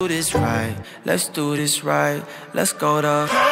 do this right. Let's do this right. Let's go to